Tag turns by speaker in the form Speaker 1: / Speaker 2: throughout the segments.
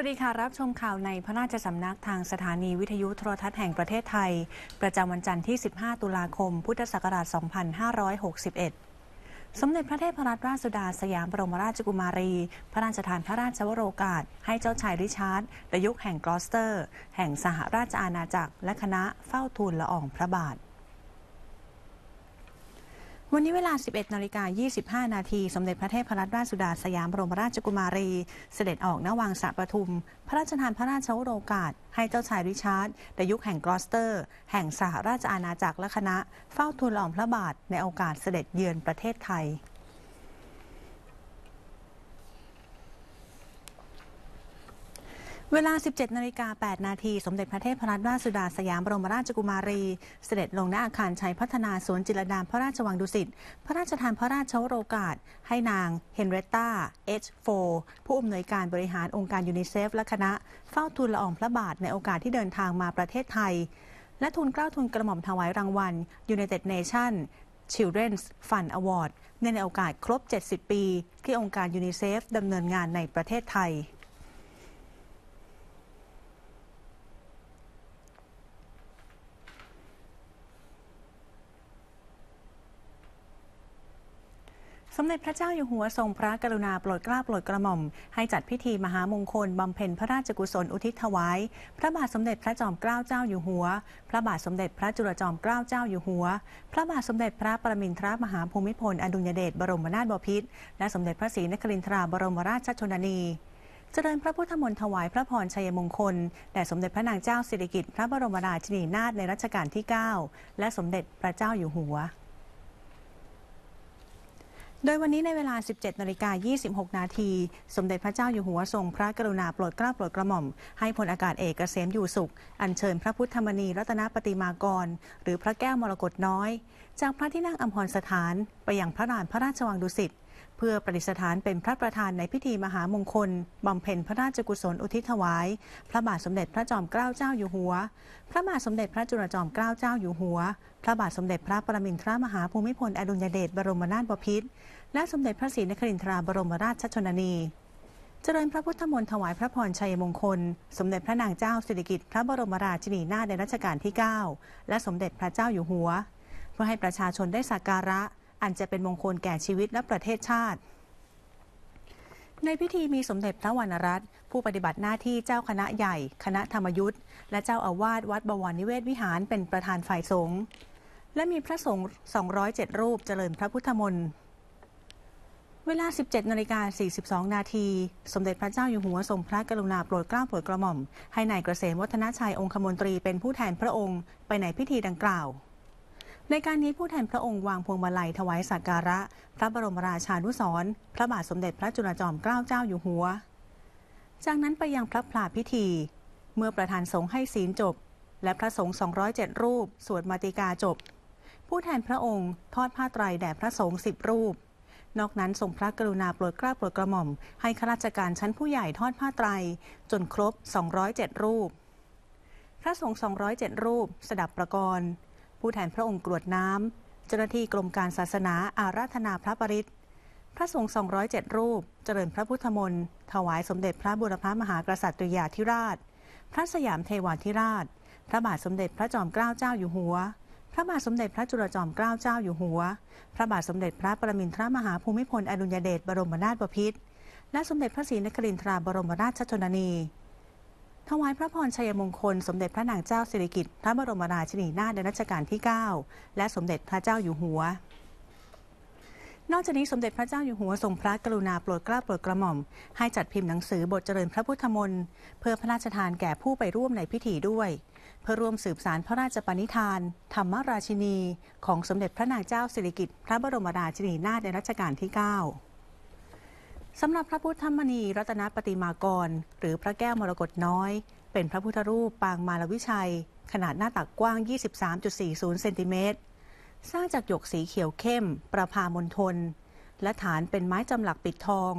Speaker 1: วัสดีค่ะ รับชมข่าวในพระราชสำนักทางสถานีวิทยุโทรทัศน์แห่งประเทศไทย ประจำวันจันทร์ที่ 15 ตุลาคม พุทธศักราช 2561 สมเด็จพระเทพรัตนราชสุดาสยามบรมราชกุมารี พระราชทานพระราชวโรกาส ให้เจ้าชายริชาร์ดดยุคแห่งกลอสเตอร์ แห่งสหราชอาณาจักร และคณะเฝ้าทูลละอองพระบาท วันนี้เวลา 11นาฬิกา25 นาที สมเด็จพระเทพรัตนราชสุดาสยามบรมราชกุมารี เสด็จออกณวังสระประทุม พระราชทานพระราชวโรกาส ให้เจ้าชายริชาร์ดดยุคแห่งกลอสเตอร์ แห่งสหราชอาณาจักรและคณะ เฝ้าทูลละอองพระบาทในโอกาสเสด็จเยือนประเทศไทย เวลา 17 นาฬิกา 8 นาที สมเด็จพระเทพรัตนราชสุดาสยามบรมราชกุมารี เสด็จลงณอาคารชัยพัฒนาสวนจิตรลดา พระราชวังดุสิต พระราชทานพระราชวโรกาส ให้นางเฮนเรียตตาเอชโฟร์ผู้อำนวยการบริหารองค์การยูนิเซฟ และคณะ เฝ้าทูลละอองพระบาทในโอกาสที่เดินทางมาประเทศไทย และทูลเกล้าทูลกระหม่อมถวายรางวัล United Nation Children's Fund Award ในโอกาสครบ 70 ปี ที่องค์การยูนิเซฟดำเนินงานในประเทศไทย สมเด็จพระเจ้าอยู่หัวทรงพระกรุณาโปรดเกล้าโปรดกระหม่อม ให้จัดพิธีมหามงคลบำเพ็ญพระราชกุศลอุทิศถวาย พระบาทสมเด็จพระจอมเกล้าเจ้าอยู่หัว พระบาทสมเด็จพระจุลจอมเกล้าเจ้าอยู่หัว พระบาทสมเด็จพระปรมินทรมหาภูมิพลอดุลยเดชบรมนาถบพิตรและสมเด็จพระศรีนครินทราบรมราชชนนีเจริญพระพุทธมนต์ถวายพระพรชัยมงคล แด่สมเด็จพระนางเจ้าสิริกิติ์พระบรมราชินีนาถในรัชกาลที่ 9 และสมเด็จพระเจ้าอยู่หัว โดยวันนี้ในเวลา 17นาฬิกา26 นาที สมเด็จพระเจ้าอยู่หัวทรงพระกรุณาโปรดเกล้าโปรดกระหม่อม ให้พลอากาศเอกเกษมอยู่สุข อัญเชิญพระพุทธมณีรัตนปฏิมากร หรือพระแก้วมรกตน้อย จากพระที่นั่งอัมพรสถาน ไปยังพระลานพระราชวังดุสิต เพื่อประดิษฐานเป็นพระประธานในพิธีมหามงคลบำเพ็ญพระราชกุศลอุทิศถวาย พระบาทสมเด็จพระจอมเกล้าเจ้าอยู่หัว พระบาทสมเด็จพระจุลจอมเกล้าเจ้าอยู่หัว พระบาทสมเด็จพระปรมินทรมหาภูมิพลอดุลยเดชบรมนาถบพิตรและสมเด็จพระศรีนครินทราบรมราชชนนีเจริญพระพุทธมนต์ถวายพระพรชัยมงคล สมเด็จพระนางเจ้าสิริกิติ์พระบรมราชินีนาถในรัชกาลที่ 9 และสมเด็จพระเจ้าอยู่หัว เพื่อให้ประชาชนได้สักการะ อันจะเป็นมงคลแก่ชีวิตและประเทศชาติ ในพิธีมีสมเด็จพระวรรณรัตน์ผู้ปฏิบัติหน้าที่เจ้าคณะใหญ่ คณะธรรมยุทธ์และเจ้าอาวาสวัดบวรนิเวศวิหารเป็นประธานฝ่ายสงฆ์และมีพระสงฆ์207 รูปเจริญพระพุทธมนต์เวลา 17นาฬิกา42 นาที สมเด็จพระเจ้าอยู่หัวทรงพระกรุณาโปรดเกล้าโปรดกระหม่อม ให้นายเกษมวัฒนชัยองคมนตรีเป็นผู้แทนพระองค์ ไปในพิธีดังกล่าว ในการนี้ผู้แทนพระองค์วางพวงมาลัยถวายสักการะ พระบรมราชานุสรณ์พระบาทสมเด็จพระจุลจอมเกล้าเจ้าอยู่หัว จากนั้นไปยังพระพลาพิธี เมื่อประธานสงฆ์ให้ศีลจบ และพระสงฆ์ 207 รูป สวดมาติกาจบ ผู้แทนพระองค์ทอดผ้าไตรแด่พระสงฆ์สิบรูป นอกนั้นทรงพระกรุณาโปรดเกล้าโปรดกระหม่อม ให้ข้าราชการชั้นผู้ใหญ่ทอดผ้าไตร จนครบ 207 รูป พระสงฆ์ 207 รูป สดับประกรณ์ ผู้แทนพระองค์กรวดน้ำเจ้าหน้าที่กรมการศาสนาอาราธนาพระปริตรพระสงฆ์207 รูป เจริญพระพุทธมนต์ถวายสมเด็จพระบุรพมหากษัตริยาธิราช พระสยามเทวาธิราช พระบาทสมเด็จพระจอมเกล้าเจ้าอยู่หัว พระบาทสมเด็จพระจุลจอมเกล้าเจ้าอยู่หัว พระบาทสมเด็จพระปรมินทรมหาภูมิพลอดุลยเดชบรมนาถบพิตรและสมเด็จพระศรีนครินทราบรมราชชนนี ถวายพระพรชัยมงคล สมเด็จพระนางเจ้าสิริกิติ์พระบรมราชินีนาถในรัชกาลที่ 9 และสมเด็จพระเจ้าอยู่หัว นอกจากนี้สมเด็จพระเจ้าอยู่หัวทรงพระกรุณาโปรดเกล้าโปรดกระหม่อม ให้จัดพิมพ์หนังสือบทเจริญพระพุทธมนต์เพื่อพระราชทานแก่ผู้ไปร่วมในพิธีด้วย เพื่อร่วมสืบสารพระราชปณิธาน ธรรมราชินี ของสมเด็จพระนางเจ้าสิริกิติ์พระบรมราชินีนาถในรัชกาลที่ 9 สำหรับพระพุทธมณีรัตนปฏิมากร หรือพระแก้วมรกตน้อย เป็นพระพุทธรูปปางมารวิชัย ขนาดหน้าตักกว้าง 23.40 เซนติเมตร สร้างจากหยกสีเขียวเข้ม ประพามณฑลและฐานเป็นไม้จำหลักปิดทอง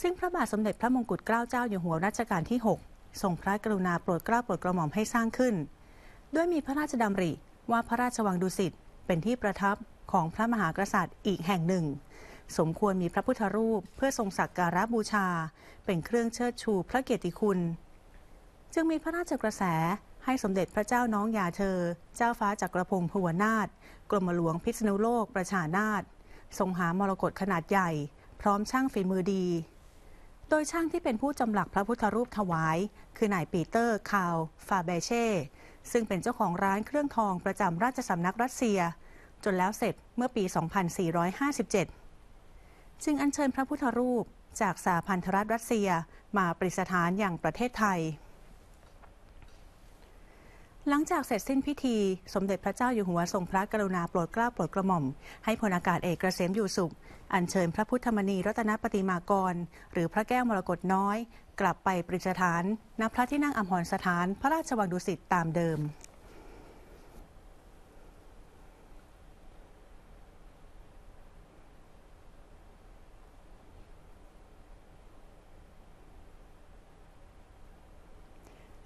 Speaker 1: ซึ่งพระบาทสมเด็จพระมงกุฎเกล้าเจ้าอยู่หัวรัชกาลที่ 6 ทรงพระกรุณาโปรดเกล้าโปรดกระหม่อมให้สร้างขึ้น ด้วยมีพระราชดำริว่าพระราชวังดุสิตเป็นที่ประทับของพระมหากษัตริย์อีกแห่งหนึ่ง สมควรมีพระพุทธรูปเพื่อทรงสักการะบูชา เป็นเครื่องเชิดชูพระเกียรติคุณ จึงมีพระราชกระแสให้สมเด็จพระเจ้าน้องยาเธอ เจ้าฟ้าจักรพงษ์ภูวนาถกรมหลวงพิษณุโลกประชานาถทรงหามรกตขนาดใหญ่ พร้อมช่างฝีมือดี โดยช่างที่เป็นผู้จำหลักพระพุทธรูปถวาย คือนายปีเตอร์คาร์ล ฟาแบร์เช่ซึ่งเป็นเจ้าของร้านเครื่องทองประจำราชสำนักรัสเซีย จนแล้วเสร็จเมื่อปี 2457 จึงอัญเชิญพระพุทธรูปจากสาพันธรัฐรัสเซียมาประดิษฐานอย่างประเทศไทย หลังจากเสร็จสิ้นพิธี สมเด็จพระเจ้าอยู่หัวทรงพระกรุณาโปรดเกล้าโปรดกระหม่อม ให้พลอากาศเอกเกษมอยู่สุข อัญเชิญพระพุทธมณีรัตนปฏิมากร หรือพระแก้วมรกตน้อย กลับไปประดิษฐานณพระที่นั่งอมรสถานพระราชวังดุสิตตามเดิม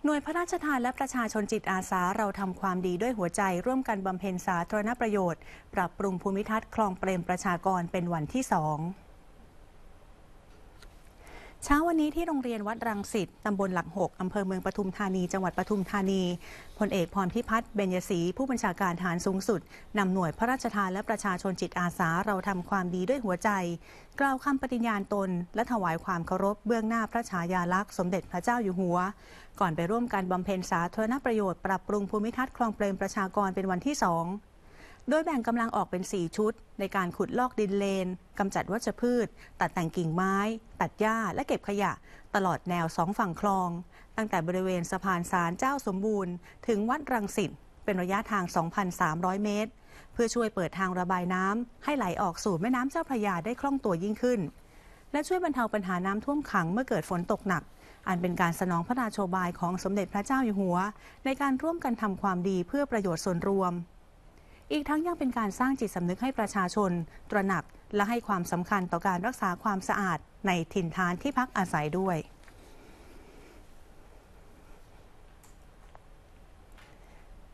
Speaker 1: หน่วยพระราชทานและประชาชนจิตอาสาเราทำความดีด้วยหัวใจ ร่วมกันบำเพ็ญสาธารณประโยชน์ ปรับปรุงภูมิทัศน์คลองเปรมประชากรเป็นวันที่สอง เช้าวันนี้ที่โรงเรียนวัดรังสิตตำบลหลักหกอำเภอเมืองปทุมธานี จังหวัดปทุมธานีพลเอกพรพิพัฒน์เบญยศรีผู้บัญชาการฐานสูงสุด นำหน่วยพระราชทานและประชาชนจิตอาสาเราทำความดีด้วยหัวใจ กล่าวคำปฏิญญาณตน และถวายความเคารพเบื้องหน้าพระฉายาลักษณ์สมเด็จพระเจ้าอยู่หัว ก่อนไปร่วมการบำเพ็ญสาธารณประโยชน์ปรับปรุงภูมิทัศน์คลองเปรมประชากรเป็นวันที่สอง โดยแบ่งกำลังออกเป็น 4 ชุด ในการขุดลอกดินเลนกำจัดวัชพืช ตัดแต่งกิ่งไม้ ตัดหญ้าและเก็บขยะ ตลอดแนวสองฝั่งคลอง ตั้งแต่บริเวณสะพานสารเจ้าสมบูรณ์ ถึงวัดรังสิตเป็นระยะทาง 2,300 เมตร เพื่อช่วยเปิดทางระบายน้ำให้ไหลออกสู่แม่น้ำเจ้าพระยาได้คล่องตัวยิ่งขึ้น และช่วยบรรเทาปัญหาน้ำท่วมขังเมื่อเกิดฝนตกหนักอันเป็นการสนองพระราโชบายของสมเด็จพระเจ้าอยู่หัว ในการร่วมกันทำความดีเพื่อประโยชน์ส่วนรวม อีกทั้งยังเป็นการสร้างจิตสำนึกให้ประชาชน ตระหนักและให้ความสำคัญต่อการรักษาความสะอาดในถิ่นฐานที่พักอาศัยด้วย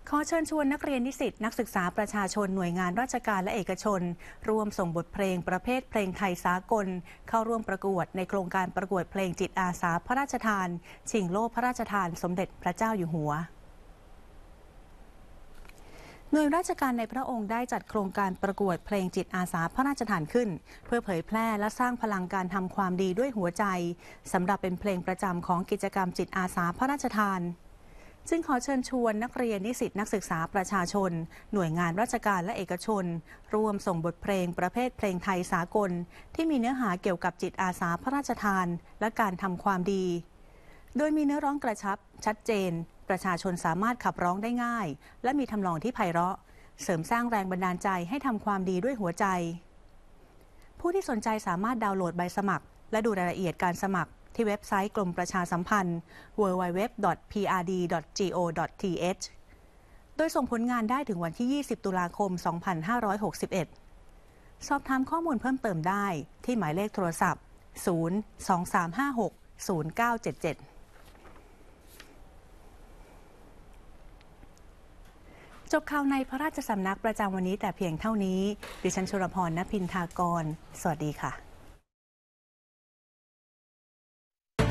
Speaker 1: ขอเชิญชวนนักเรียนนิสิตนักศึกษาประชาชนหน่วยงานราชการและเอกชน ร่วมส่งบทเพลงประเภทเพลงไทยสากล เข้าร่วมประกวดในโครงการประกวดเพลงจิตอาสาพระราชทาน ชิงโล่พระราชทานสมเด็จพระเจ้าอยู่หัว หน่วยราชการในพระองค์ได้จัดโครงการประกวดเพลงจิตอาสาพระราชทานขึ้น เพื่อเผยแพร่และสร้างพลังการทำความดีด้วยหัวใจสำหรับเป็นเพลงประจำของกิจกรรมจิตอาสาพระราชทานจึงขอเชิญชวนนักเรียนนิสิตนักศึกษาประชาชน หน่วยงานราชการและเอกชน ร่วมส่งบทเพลงประเภทเพลงไทยสากล ที่มีเนื้อหาเกี่ยวกับจิตอาสาพระราชทาน และการทำความดี โดยมีเนื้อร้องกระชับชัดเจน ประชาชนสามารถขับร้องได้ง่าย และมีทำนองที่ไพเราะ เสริมสร้างแรงบันดาลใจให้ทำความดีด้วยหัวใจ ผู้ที่สนใจสามารถดาวน์โหลดใบสมัคร และดูรายละเอียดการสมัครที่เว็บไซต์กรมประชาสัมพันธ์ www.prd.go.th โดยส่งผลงานได้ถึงวันที่ 20 ตุลาคม 2561 สอบถามข้อมูลเพิ่มเติมได้ที่หมายเลขโทรศัพท์ 02356 0977 จบข่าวในพระราชสำนักประจำวันนี้แต่เพียงเท่านี้ ดิฉันชลพรณพินทากร สวัสดีค่ะ